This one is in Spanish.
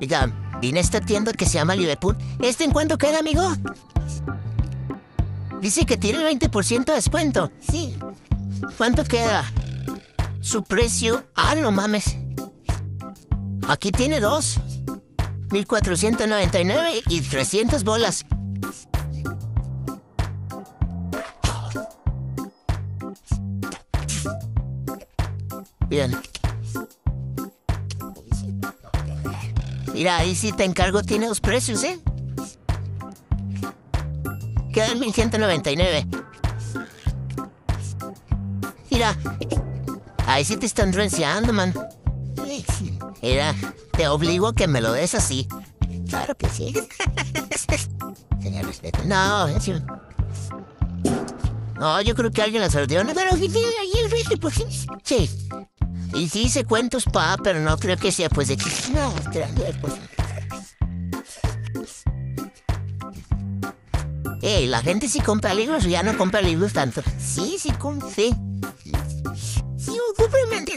Oiga, vine a esta tienda que se llama Liverpool. ¿Este en cuánto queda, amigo? Dice que tiene el 20% de descuento. Sí. ¿Cuánto queda? Su precio. Ah, no mames. Aquí tiene dos. 1499 y 300 bolas. Bien. Mira, ahí sí te encargo, tiene dos precios, ¿eh? Queda en 1199. Mira, ahí sí te están renciando, man. Mira, te obligo a que me lo des así. Claro que sí. Señor, respeto. No, es cierto. No, yo creo que alguien la sordió. ¿no? Pero que tiene ahí el 20%. Sí. Y sí hice cuentos, pa, pero no creo que sea pues de. No, pues. Ey, la gente sí compra libros o ya no compra libros tanto. Sí, sí, con... Sí. Sí, suplemento.